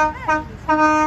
うん。